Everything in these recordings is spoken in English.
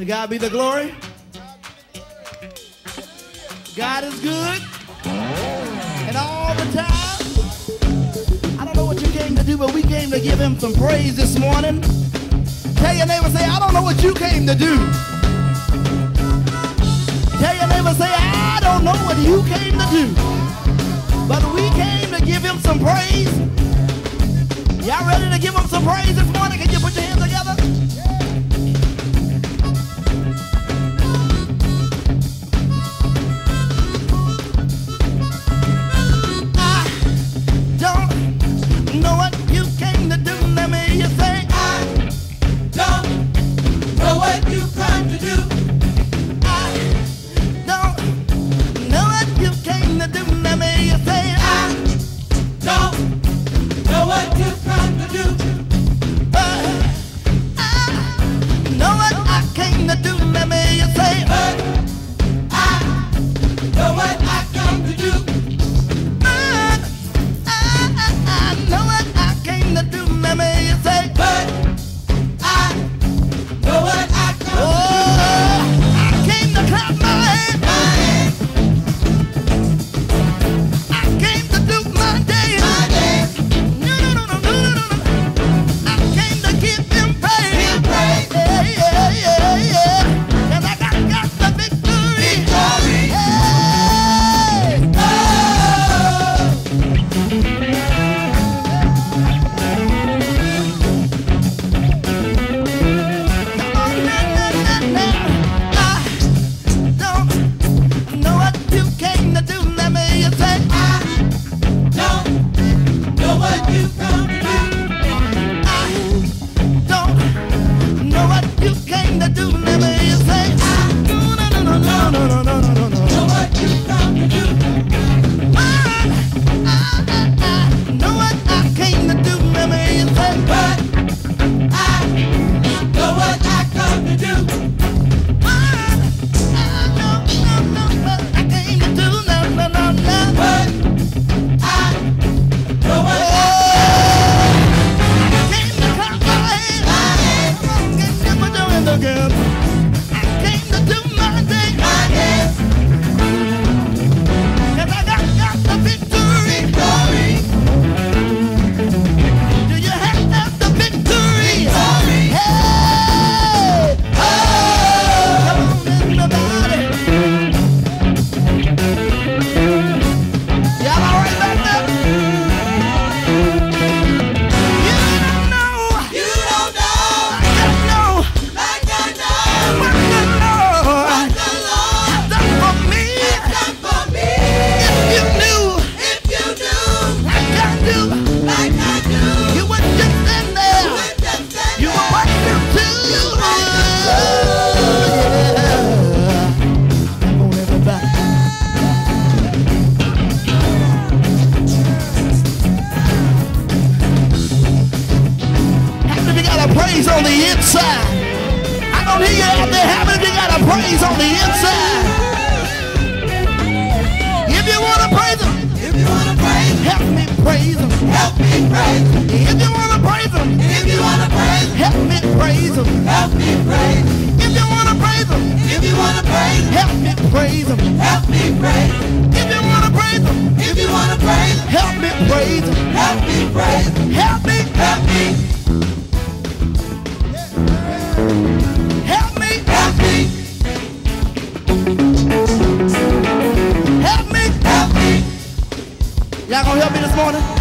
To God be the glory. God is good. And all the time. I don't know what you came to do, but we came to give him some praise this morning. Tell your neighbor, say, I don't know what you came to do. Tell your neighbor, say, I don't know what you came to do. But we came to give him some praise. Y'all ready to give him some praise this morning? Can you put your hands together? when you come. on the inside. I don't hear you out there. having. many you got a praise on the inside? If you want to praise him, if you want to praise help me praise him. Help me praise him. If you want to praise him, if you want to praise help me praise him. Help me praise If you want to praise him, if you want to praise help me praise morning.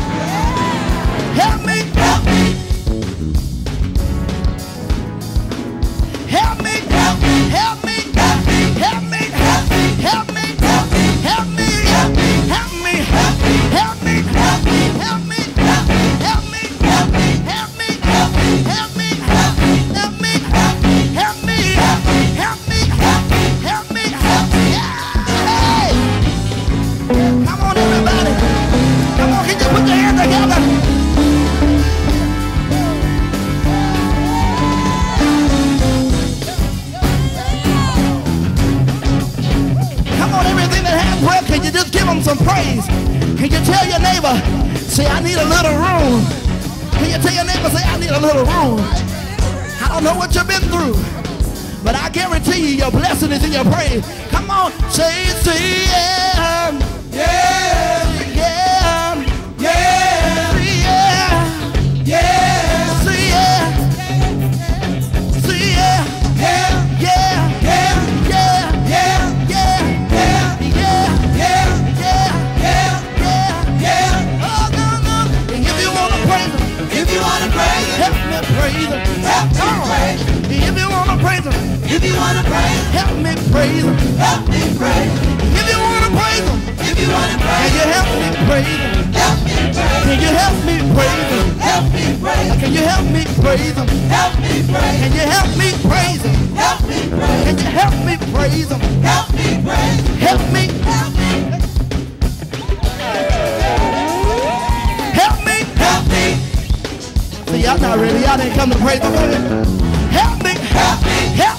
Can you tell your neighbor, say, I need a little room? Can you tell your neighbor, say, I need a little room? I don't know what you've been through, but I guarantee you your blessing is in your praise. Come on, say, say. If you wanna praise him, help me praise him. help me praise him. If you want to praise him, If you wanna can praise you him, help me praise him? help me praise Can you help me praise him? him. Help me praise him. Can you help me praise him? Help me praise him. Can you help me praise him? Help me praise Can you help me praise him? Help me praise. Help me, Help me. help me. Help me. See, y'all not ready. Y'all didn't come to praise the Lord. Help me, Help me. help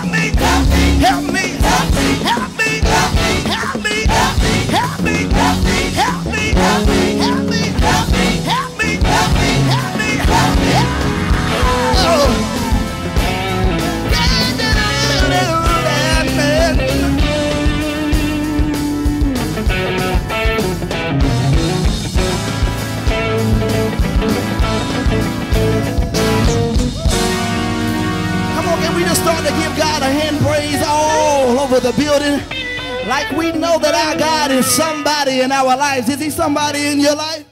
me, start to give God a hand praise all over the building? Like we know that our God is somebody in our lives. Is he somebody in your life?